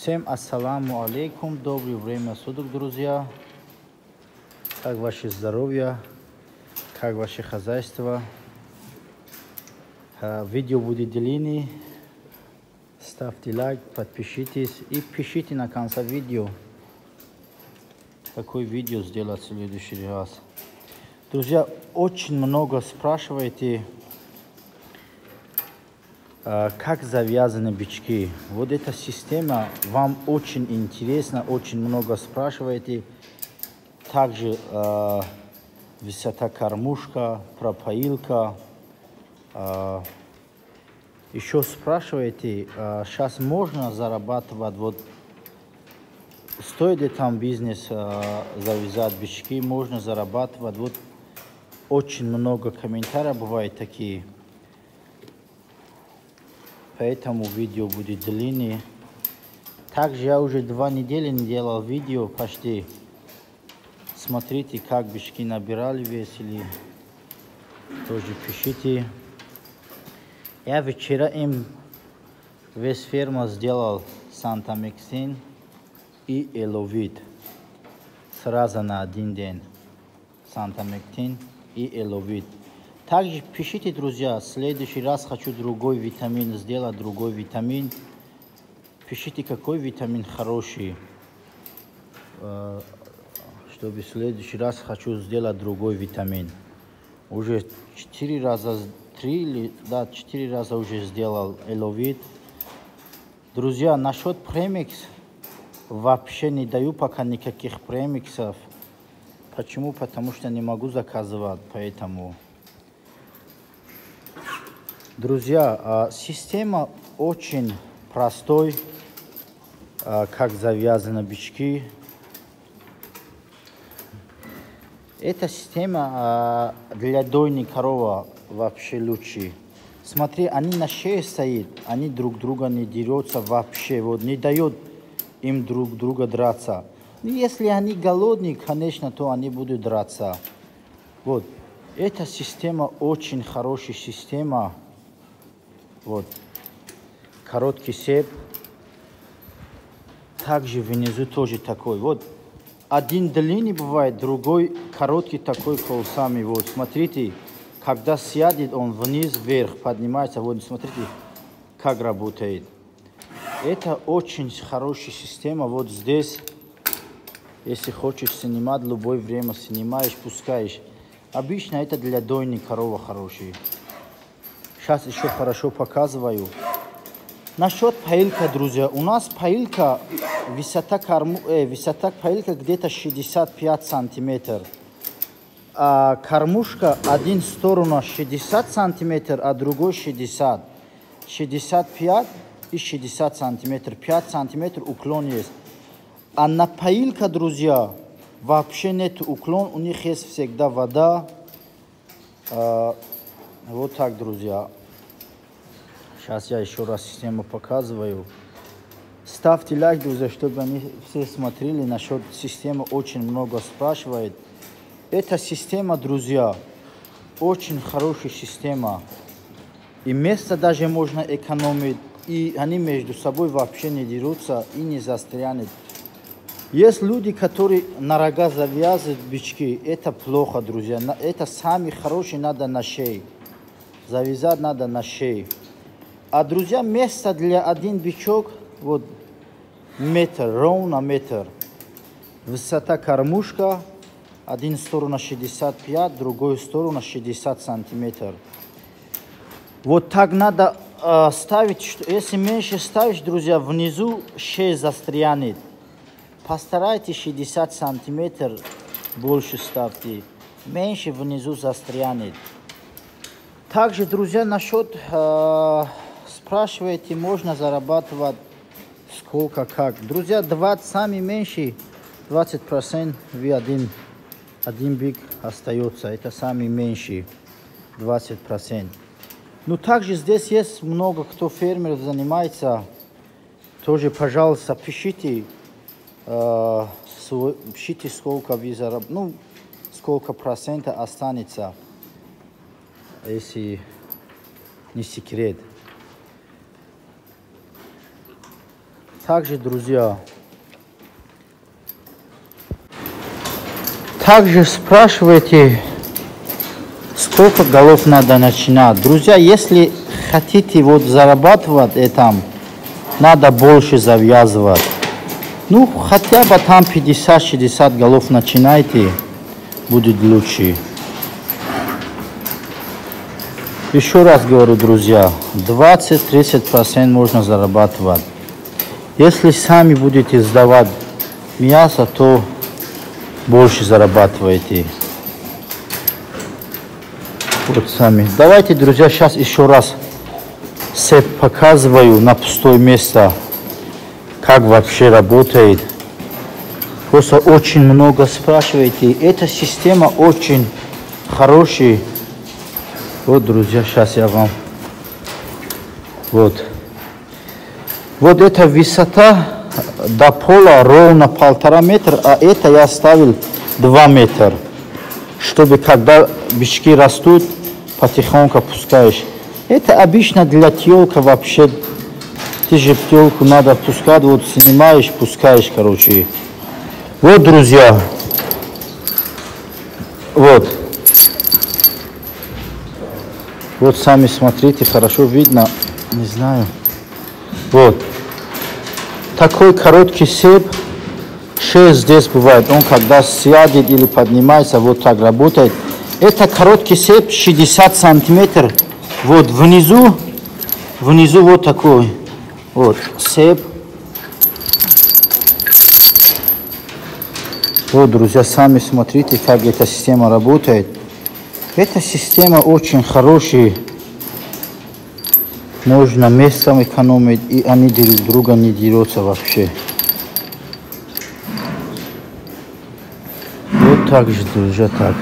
Всем ассаламу алейкум, доброе время суток, друзья. Как ваше здоровье, как ваше хозяйство. А, Видео будет длинный. Ставьте лайк, подпишитесь и пишите на конце видео, какое видео сделать в следующий раз. Друзья, очень много спрашиваете, как завязаны бички. Вот эта система вам очень интересна, очень много спрашиваете. Также э, высота кормушка, пропоилка. Э, еще спрашиваете, э, сейчас можно зарабатывать, вот стоит ли там бизнес э, завязать бички, можно зарабатывать. Вот очень много комментариев бывает такие. Поэтому видео будет длиннее. Также я уже два недели не делал видео почти. Смотрите, как бички набирали вес или тоже пишите. Я вчера им весь ферма сделал Сантамиксин и Эловит. Сразу на один день. Сантамектин и Эловит. Также пишите, друзья, в следующий раз хочу другой витамин сделать, другой витамин. Пишите, какой витамин хороший. Э, чтобы в следующий раз хочу сделать другой витамин. Уже четыре раза, три или, да, четыре раза уже сделал эловит. Друзья, насчет премикс вообще не даю пока никаких премиксов. Почему? Потому что не могу заказывать, поэтому... Друзья, а, система очень простой, а, как завязаны бички. Эта система а, для дойной коровы вообще лучше. Смотри, они на шее стоят, они друг друга не дерутся вообще, вот не дают им друг друга драться. Ну, если они голодные, конечно, то они будут драться. Вот. Эта система очень хорошая система. Вот. Короткий сеп. Также внизу тоже такой. Вот. Один длинный бывает, другой короткий такой колосами. Вот. Смотрите, когда сядет, он вниз, вверх поднимается. Вот, смотрите, как работает. Это очень хорошая система. Вот здесь, если хочешь снимать, любое время снимаешь, пускаешь. Обычно это для дойной коровы хороший. Сейчас еще хорошо показываю. Насчет паилка, друзья. У нас паилка, высота, корму, э, высота паилка где-то 65 сантиметров. А кормушка один сторону 60 сантиметров, а другой 60. 65 и 60 сантиметров. 5 сантиметров уклон есть. А на паилка, друзья, вообще нет уклон. У них есть всегда вода. А, вот так, друзья. Сейчас я еще раз систему показываю. Ставьте лайк, друзья, чтобы они все смотрели. Насчет системы очень много спрашивает. Эта система, друзья, очень хорошая система. И место даже можно экономить. И они между собой вообще не дерутся и не застрянут. Есть люди, которые на рога завязывают бички. Это плохо, друзья. Это самый хороший надо на шее. Завязать надо на шее. А, друзья, место для один бичок, вот метр, ровно метр. Высота кормушка, один сторона 65, другую сторону 60 сантиметров. Вот так надо э, ставить, что если меньше ставишь, друзья, внизу шея застрянет. Постарайтесь 60 сантиметров больше ставьте. Меньше внизу застрянет. Также, друзья, насчет э, спрашиваете, можно зарабатывать сколько, как. Друзья, 20 сами меньше, 20% вы один, один биг остается. Это самый меньший, 20%. Ну, также здесь есть много, кто фермер занимается. Тоже, пожалуйста, пишите, э, пишите, сколько вы зарабатываете, ну, сколько процентов останется, если не секрет. Также, друзья, также спрашивайте, сколько голов надо начинать. Друзья, если хотите вот зарабатывать этом, надо больше завязывать. Ну, хотя бы там 50-60 голов начинайте, будет лучше. Еще раз говорю, друзья, 20-30% можно зарабатывать. Если сами будете сдавать мясо, то больше зарабатываете. Вот сами. Давайте, друзья, сейчас еще раз все показываю на пустое место, как вообще работает. Просто очень много спрашиваете. Эта система очень хорошая. Вот, друзья, сейчас я вам... Вот. Вот эта высота до пола ровно полтора метра, а это я оставил два метра. Чтобы когда бички растут, потихоньку пускаешь. Это обычно для телка вообще. Ты же телку надо пускать, вот снимаешь, пускаешь, короче. Вот, друзья. Вот. Вот сами смотрите, хорошо видно, не знаю. Вот. Такой короткий сеп, шесть здесь бывает. Он когда сядет или поднимается, вот так работает. Это короткий сеп 60 сантиметров. Вот внизу, внизу вот такой. Вот сеп. Вот, друзья, сами смотрите, как эта система работает. Эта система очень хорошая. Можно местом экономить, и они друг друга не дерутся вообще. Вот так же, друзья, так.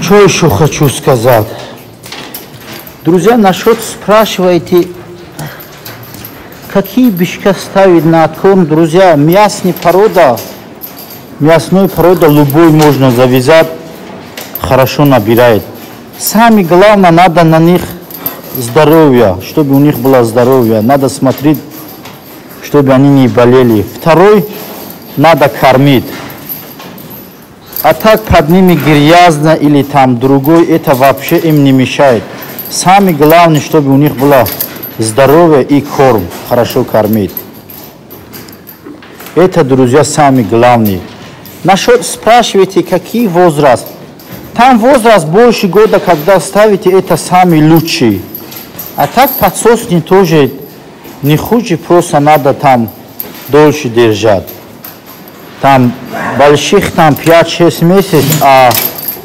Что еще хочу сказать? Друзья, насчет спрашиваете, какие бичка ставить на корм, друзья, мясная порода, мясную породу любой можно завязать хорошо набирает. Самое главное, надо на них здоровье, чтобы у них было здоровье. Надо смотреть, чтобы они не болели. Второй, надо кормить. А так под ними грязно или там другой, это вообще им не мешает. Самое главное, чтобы у них было здоровье и корм, хорошо кормить. Это, друзья, самое главное. Насчет спрашивайте, какие возраст. Там возраст больше года, когда ставите, это самый лучший. А так подсосни тоже не хуже, просто надо там дольше держать. Там больших там 5-6 месяцев, а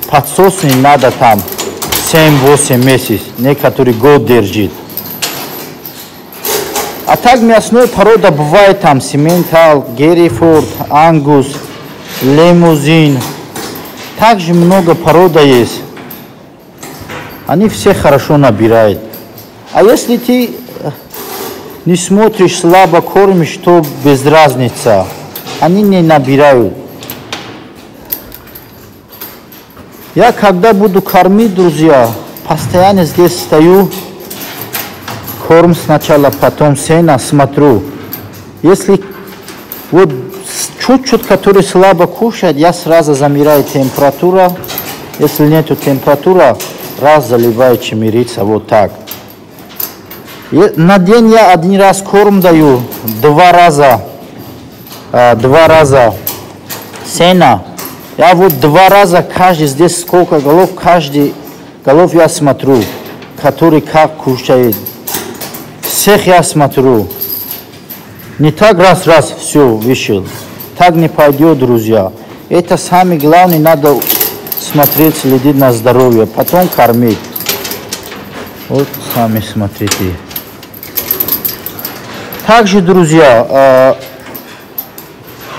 подсосни надо там 7-8 месяцев, некоторые год держит. А так мясной порода бывает там сементал, герифорд, ангус, лимузин, также много порода есть. Они все хорошо набирают. А если ты э, не смотришь, слабо кормишь, то без разницы. Они не набирают. Я когда буду кормить, друзья, постоянно здесь стою, корм сначала, потом сено смотрю. Если вот чуть-чуть, который слабо кушает, я сразу замеряю температура. Если нет температуры, раз заливаю чемерица, вот так. На день я один раз корм даю, два раза, э, два раза сена. Я вот два раза каждый, здесь сколько голов, каждый голов я смотрю, который как кушает. Всех я смотрю. Не так раз-раз все вышел. Так не пойдет, друзья. Это самое главное, надо смотреть, следить на здоровье, потом кормить. Вот сами смотрите. Также, друзья, э,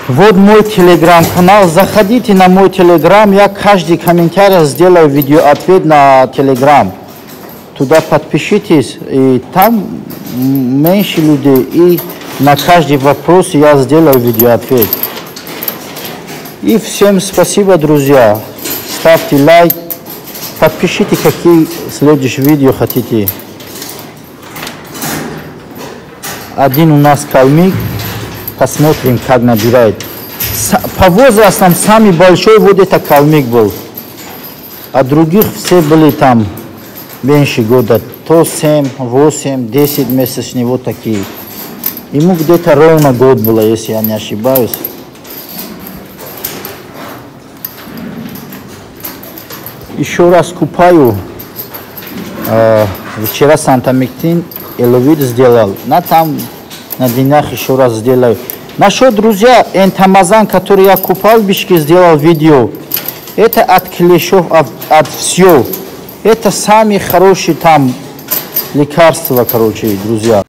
вот мой телеграм-канал. Заходите на мой телеграм. Я каждый комментарий сделаю видео ответ на телеграм. Туда подпишитесь, и там меньше людей. И на каждый вопрос я сделаю видео ответ. И всем спасибо, друзья. Ставьте лайк, подпишите, какие следующие видео хотите. Один у нас калмик. Посмотрим, как набирает. По возрастам самый большой вот это калмик был. А других все были там меньше года. То 7, 8, 10 месячные вот такие. Ему где-то ровно год было, если я не ошибаюсь. Еще раз купаю. Э, вчера Санта-Миктин Эловид сделал. На там на днях еще раз сделаю. Насчет, друзья, энтамазан, который я купал в Бишке, сделал видео. Это от клещов, от, от всего. Это самые хорошие там лекарства, короче, друзья.